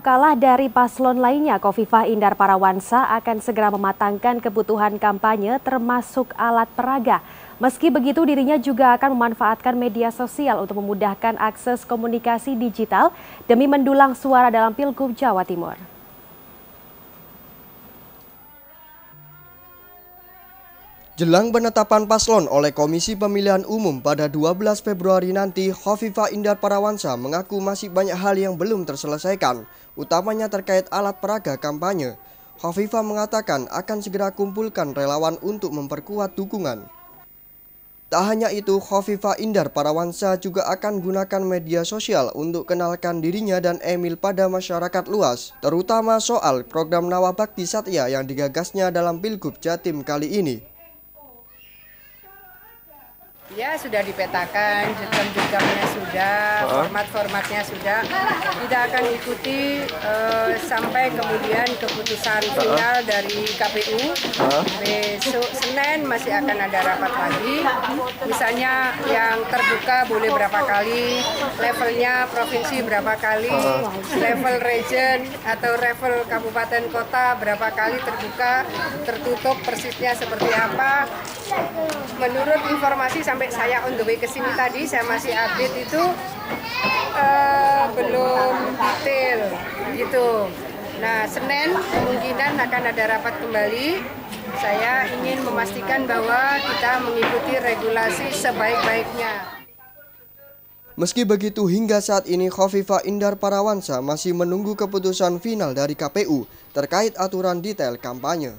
kalah dari paslon lainnya, Kofifah Indar Parawansa akan segera mematangkan kebutuhan kampanye termasuk alat peraga. Meski begitu, dirinya juga akan memanfaatkan media sosial untuk memudahkan akses komunikasi digital demi mendulang suara dalam Pilgub Jawa Timur. Jelang penetapan paslon oleh Komisi Pemilihan Umum pada 12 Februari nanti, Hovifa Indar Parawansa mengaku masih banyak hal yang belum terselesaikan, utamanya terkait alat peraga kampanye. Hovifa mengatakan akan segera kumpulkan relawan untuk memperkuat dukungan. Tak hanya itu, Hovifa Indar Parawansa juga akan gunakan media sosial untuk kenalkan dirinya dan Emil pada masyarakat luas, terutama soal program Nawabakti Satya yang digagasnya dalam Pilgub Jatim kali ini. Ya sudah dipetakan, jukam-jukamnya sudah, format-formatnya sudah. Kita akan ikuti uh, sampai kemudian keputusan final dari KPU. Besok Senin masih akan ada rapat lagi. Misalnya yang terbuka boleh berapa kali, levelnya provinsi berapa kali, level region atau level kabupaten kota berapa kali terbuka, tertutup persisnya seperti apa. Menurut informasi sampai saya on the way ke sini tadi, saya masih update itu uh, belum detail gitu. Nah, Senin kemungkinan akan ada rapat kembali. Saya ingin memastikan bahwa kita mengikuti regulasi sebaik-baiknya. Meski begitu, hingga saat ini Khofifa Indar Parawansa masih menunggu keputusan final dari KPU terkait aturan detail kampanye.